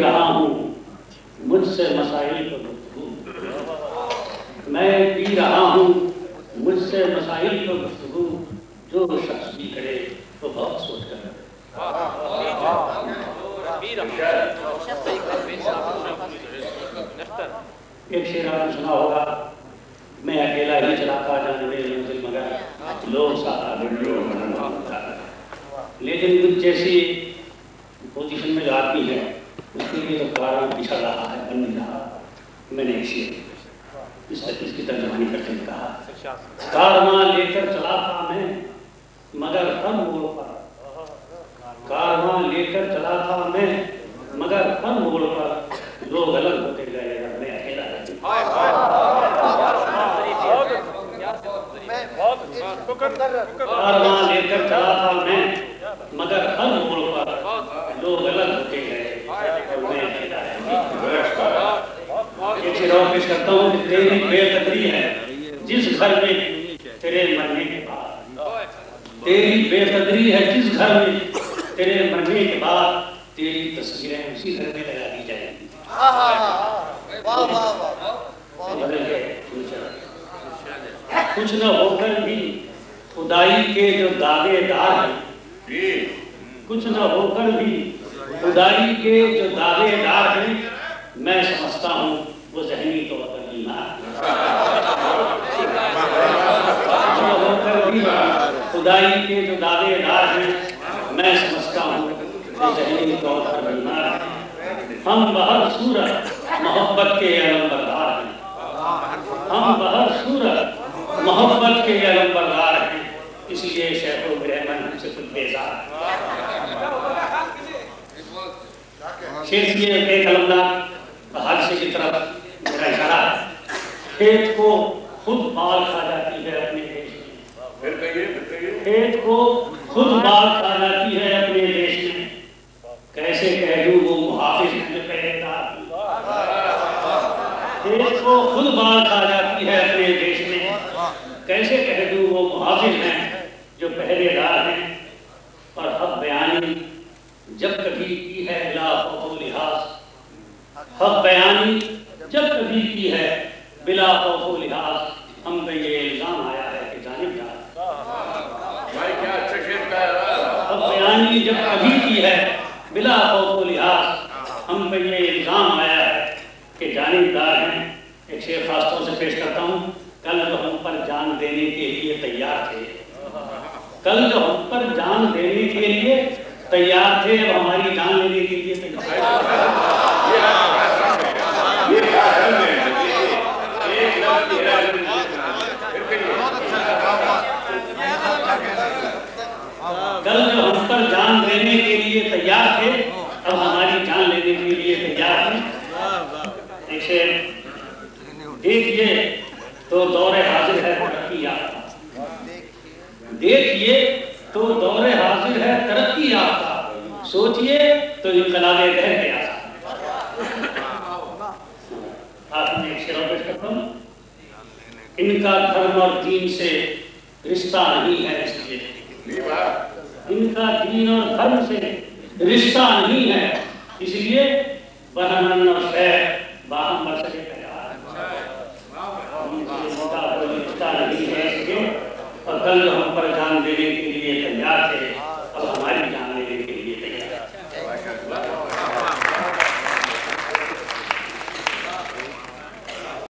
رہا ہوں، مجھ سے مسائل پر گفتگو۔ میں پی رہا ہوں، مجھ سے مسائل پر گفتگو۔ جو شخص بھی کرے، وہ بہت سوچ کر ایک شعر آپ نے سنا ہوگا، میں اکیلا ہی چلا تھا جانے میرے منزل مگر لوگ سارا لیکن کچھ جیسی پوزیشن میں جو آدمی ہے لیے تو کارواں پچھڑ رہا ہے بن نہیں رہا۔ میں نے شعر اس اس کی ترجمانی کرتے ہوئے کہا کارواں لے کر چلا تھا میں مگر ہر موڑ پر کارواں لے کر چلا تھا میں مگر ہر موڑ پر لوگ الگ ہوتے گئے اور میں اکیلا کارواں لے کر چلا تھا میں مگر ہر موڑ پر لوگ الگ ہوتے گئے اور میں اکیلا رہ گیا اور پیش کرتا ہوں کہ تیری بے قدری ہے۔ جس گھر میں تیرے مرنے کے بعد۔ تیری بے قدری ہے جس گھر میں تیرے مرنے کے بعد تیری تصویریں اسی گھر میں لگا دی جائیں گی۔ بدل گئے کچھ نہ ہو کر بھی خدائی کے جو دعوے دار ہیں کچھ نہ ہو کر بھی خدائی کے جو دعوے دار ہیں میں سمجھتا ہوں وہ ذہنی طور پر بیمار کچھ نہ ہو کر بھی خدائی کے جو دعوے دار ہیں، میں سمجھتا ہوں وہ ذہنی طور پر بیمار ہیں۔ ہم بہر صورت محبت کے علم بردار ہیں۔ ہم بہر صورت محبت کے علم بردار ہیں۔ اس لیے شیخ الرحمن ہم سے کچھ بیزار شیخ یہ ایک علمدار حادثے کی طرف میرا اشارہ۔ ہے کھیت کو خود بال کھا جاتی ہے اپنے دیش میں کھیت کو خود بال کھا جاتی ہے اپنے دیش میں کیسے کہہ دوں وہ محافظ ہیں جو پہلے دار کھیت کو خود بال کھا جاتی ہے اپنے دیش میں کیسے کہہ دوں وہ محافظ ہیں جو پہلے دار ہیں اور حق بیانی جب کبھی کی ہے بلا خوف و لحاظ۔ حق بیانی جب کبھی کی ہے بلا خوف و لحاظ ہم پہ یہ الزام آیا ہے کہ جانب دار حق بیانی جب کبھی کی ہے بلا خوف و لحاظ ہم پہ یہ الزام آیا ہے کہ جانب دار ہیں۔ ایک شعر خاص طور سے پیش کرتا ہوں کل جو ہم پر جان دینے کے لیے تیار تھے۔ کل جو ہم پر جان دینے کے لیے تیار تھے اب ہماری جان لینے کے لیے تیار کل جو ہم پر جان دینے کے لیے تیار تھے اب ہماری جان لینے کے لیے تیار ہیں۔ ایک شعر دیکھیے تو دور حاضر ہے ترقی یافتہ۔ دیکھیے تو دور حاضر ہے ترقی یافتہ۔ سوچئے تو انقلاب دہر کے آتا آپ نے ایک شعر پیش کرتا ہوں۔ ان کا دھرم اور دین سے رشتہ نہیں ہے اس لیے۔ ان کا دین اور دھرم سے رشتہ نہیں ہے۔ اس لیے بہنن اور شہر